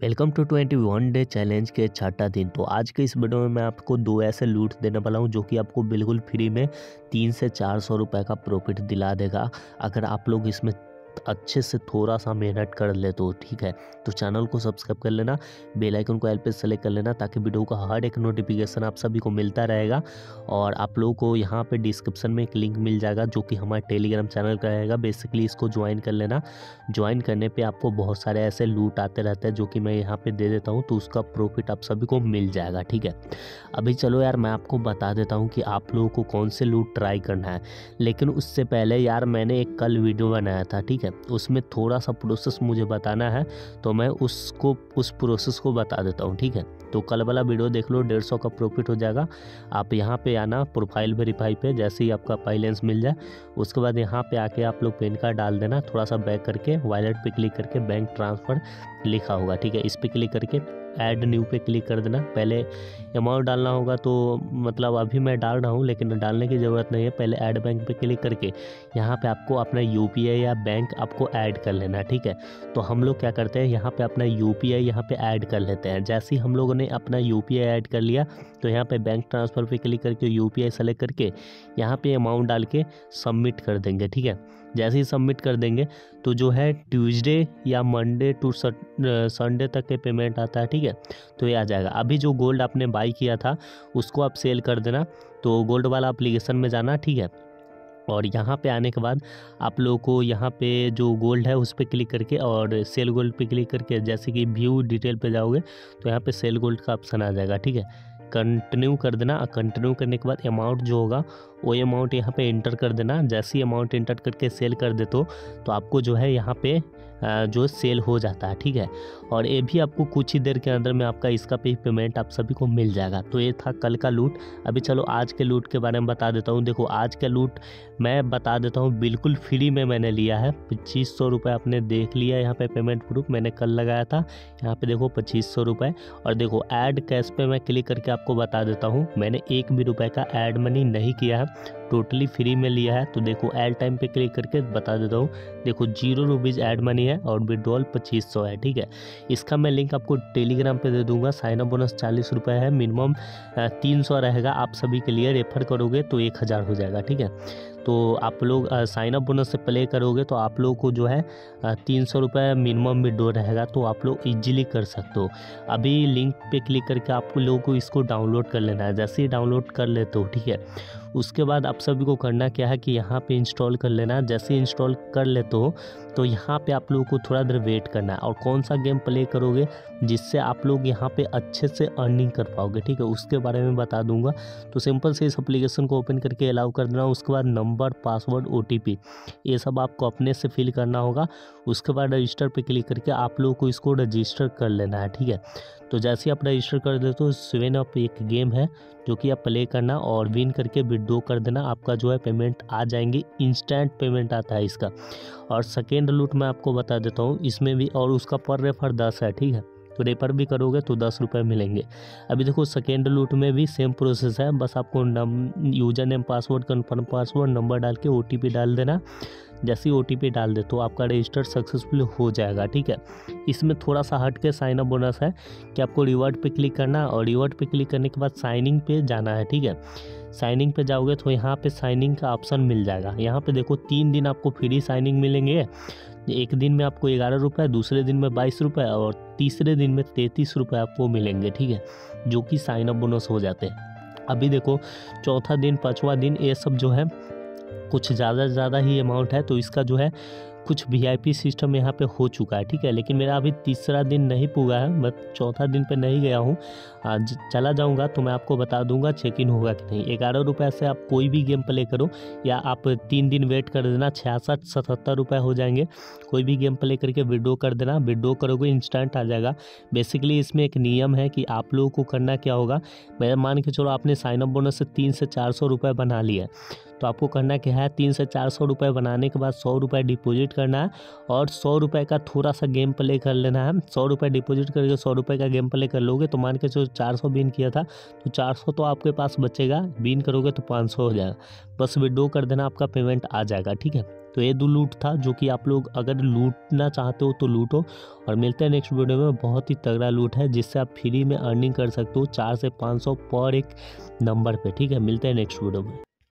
Welcome to twenty one day challenge के छठा दिन। तो आज के इस वीडियो में मैं आपको दो ऐसे लूट देने वाला हूँ जो कि आपको बिल्कुल फ्री में तीन से चार सौ रुपये का प्रॉफिट दिला देगा। अगर आप लोग इसमें अच्छे से थोड़ा सा मेहनत कर ले तो ठीक है। तो चैनल को सब्सक्राइब कर लेना, बेल आइकन को एल पे सेलेक्ट कर लेना ताकि वीडियो का हर एक नोटिफिकेशन आप सभी को मिलता रहेगा। और आप लोगों को यहाँ पे डिस्क्रिप्शन में एक लिंक मिल जाएगा जो कि हमारे टेलीग्राम चैनल का रहेगा। बेसिकली इसको ज्वाइन कर लेना। ज्वाइन करने पर आपको बहुत सारे ऐसे लूट आते रहते हैं जो कि मैं यहाँ पर दे देता हूँ तो उसका प्रॉफिट आप सभी को मिल जाएगा, ठीक है। अभी चलो यार मैं आपको बता देता हूँ कि आप लोगों को कौन से लूट ट्राई करना है। लेकिन उससे पहले यार मैंने एक कल वीडियो बनाया था, ठीक है। उसमें थोड़ा सा प्रोसेस मुझे बताना है तो मैं उसको, उस प्रोसेस को बता देता हूँ, ठीक है? तो कल वाला वीडियो देख लो, डेढ़ सौ का प्रॉफिट हो जाएगा। आप यहाँ पे आना प्रोफ़ाइल वेरीफाई पे, जैसे ही आपका पाइलेंस मिल जाए। उसके बाद यहाँ पे आके आप लोग पेन कार्ड डाल देना थोड़ा सा बैक करके वॉलेट पे क्लिक करके बैंक ट्रांसफ़र लिखा होगा, ठीक है? इस पर क्लिक करके ऐड न्यू पे क्लिक कर देना। पहले अमाउंट डालना होगा तो मतलब अभी मैं डाल रहा हूँ, लेकिन डालने की ज़रूरत नहीं है। पहले ऐड बैंक पे क्लिक करके यहाँ पे आपको अपना यूपीआई या बैंक आपको ऐड कर लेना, ठीक है? तो हम लोग क्या करते हैं, यहाँ पर अपना यू पी आई यहाँ पे ऐड कर लेते हैं। जैसे ही हम लोगों ने अपना यू पी आई ऐड कर लिया तो यहाँ पर बैंक ट्रांसफ़र पर क्लिक करके यू पी आई सेलेक्ट करके यहाँ पर अमाउंट डाल के सबमिट कर देंगे, ठीक है? जैसे ही सबमिट कर देंगे तो जो है ट्यूसडे या मंडे टू संडे तक के पेमेंट आता है, ठीक है? तो ये आ जाएगा। अभी जो गोल्ड आपने बाई किया था, उसको आप सेल कर देना। तो गोल्ड वाला अप्लीकेशन में जाना, ठीक है? और यहाँ पे आने के बाद आप लोगों को यहाँ पे जो गोल्ड है, उस पर क्लिक करके और सेल गोल्ड पे क्लिक करके, जैसे कि व्यू डिटेल पे जाओगे तो यहाँ पे सेल गोल्ड का ऑप्शन आ जाएगा, ठीक है? कंटिन्यू कर देना कंटिन्यू करने के बाद अमाउंट जो होगा वो अमाउंट यहाँ पे इंटर कर देना। जैसे अमाउंट इंटर करके सेल कर दे तो, तो आपको जो है यहाँ पे जो सेल हो जाता है, ठीक है? और ये भी आपको कुछ ही देर के अंदर में आपका इसका पे पेमेंट आप सभी को मिल जाएगा। तो ये था कल का लूट अभी चलो आज के लूट के बारे में बता देता हूँ। देखो, आज का लूट मैं बता देता हूँ, बिल्कुल फ्री में मैंने लिया है। पच्चीस सौ रुपये आपने देख लिया यहाँ पे पेमेंट प्रूफ मैंने कल लगाया था। यहाँ पे देखो पच्चीस सौ रुपये और देखो ऐड कैश पे मैं क्लिक करके आपको बता देता हूँ। मैंने एक भी रुपये का ऐड मनी नहीं किया है। टोटली फ्री में लिया है। तो देखो एड टाइम पे क्लिक करके बता देता हूँ। देखो ज़ीरो रुपीज़ ऐड मनी है और विड्रॉल पच्चीस सौ है, ठीक है? इसका मैं लिंक आपको टेलीग्राम पे दे दूँगा। साइन अप बोनस चालीस रुपये है। मिनिमम तीन सौ रहेगा। आप सभी के लिए रेफर करोगे तो एक हज़ार हो जाएगा, ठीक है? तो आप लोग साइन अप बोनस से प्ले करोगे तो आप लोग को जो है तीन सौ रुपये मिनिमम विड्रो रहेगा तो आप लोग इजीली कर सकते हो। अभी लिंक पे क्लिक करके आप लोगों को इसको डाउनलोड कर लेना है। जैसे ही डाउनलोड कर लेते हो, ठीक है? उसके बाद आप सभी को करना क्या है कि यहाँ पे इंस्टॉल कर लेना। जैसे इंस्टॉल कर लेते हो तो यहाँ पे आप लोगों को थोड़ा देर वेट करना है। और कौन सा गेम प्ले करोगे, जिससे आप लोग यहाँ पे अच्छे से अर्निंग कर पाओगे, ठीक है? उसके बारे में बता दूँगा। तो सिंपल से इस एप्लीकेशन को ओपन करके अलाउ कर देना। उसके बाद नंबर पासवर्ड ओटीपी ये सब आपको अपने से फिल करना होगा। उसके बाद रजिस्टर पर क्लिक करके आप लोगों को इसको रजिस्टर कर लेना है, ठीक है? तो जैसे आप रजिस्टर कर दे हो सेवन अप एक गेम है, जो कि आप प्ले करना और विन करके विड्रो कर देना, आपका जो है पेमेंट आ जाएँगे इंस्टेंट पेमेंट आता है इसका। और सेकेंड लूट मैं आपको बता देता हूँ, इसमें भी और उसका पर रेफर दस है, ठीक है? तो रेफर भी करोगे तो दस रुपये मिलेंगे। अभी देखो सेकेंड लूट में भी सेम प्रोसेस है, बस आपको नम user name password confirm password number डाल के ओटीपी डाल देना। जैसे ओ डाल दे तो आपका रजिस्टर सक्सेसफुल हो जाएगा, ठीक है? इसमें थोड़ा सा हट के साइन अप बोनस है कि आपको रिवॉर्ड पे क्लिक करना और रिवर्ड पे क्लिक करने के बाद साइनिंग पे जाना है, ठीक है? साइनिंग पे जाओगे तो यहाँ पे साइनिंग का ऑप्शन मिल जाएगा। यहाँ पे देखो तीन दिन आपको फ्री साइनिंग मिलेंगे। एक दिन में आपको ग्यारह रुपये दूसरे दिन में बाईस रुपये और तीसरे दिन में तैंतीस रुपये आपको मिलेंगे, ठीक है? जो कि साइन अप बोनस हो जाते हैं। अभी देखो, चौथा दिन, पाँचवा दिन, ये सब जो है, कुछ ज़्यादा ज़्यादा ही अमाउंट है तो इसका जो है कुछ वीआईपी सिस्टम यहाँ पे हो चुका है, ठीक है? लेकिन मेरा अभी तीसरा दिन नहीं पूरा है, मैं चौथा दिन पे नहीं गया हूँ। चला जाऊँगा तो मैं आपको बता दूँगा चेक इन होगा कि नहीं। ग्यारह रुपये से आप कोई भी गेम प्ले करो, या आप तीन दिन वेट कर देना, छियासठ, सतहत्तर रुपये हो जाएँगे। कोई भी गेम प्ले करके विड्रो कर देना विड्रो करोगे इंस्टेंट आ जाएगा। बेसिकली इसमें एक नियम है कि आप लोगों को करना क्या होगा, मैं मान के चलो आपने साइनअप बोनस से तीन से चार सौ रुपये बना लिया तो आपको करना क्या है, तीन से चार सौ रुपये बनाने के बाद सौ रुपये डिपॉजिट करना है और सौ रुपये का थोड़ा सा गेम प्ले कर लेना है। सौ रुपये डिपॉजिट करके सौ रुपये का गेम प्ले कर लोगे तो मान के जो चार सौ बिन किया था तो चार सौ तो आपके पास बचेगा, बिन करोगे तो पाँच सौ हो जाएगा। बस विड्रो कर देना, आपका पेमेंट आ जाएगा, ठीक है? तो ये दो लूट था जो कि आप लोग अगर लूटना चाहते हो तो लूटो। और मिलते हैं नेक्स्ट वीडियो में, बहुत ही तगड़ा लूट है जिससे आप फ्री में अर्निंग कर सकते हो चार से पाँच सौ पर एक नंबर पे, ठीक है? मिलते हैं नेक्स्ट वीडियो में।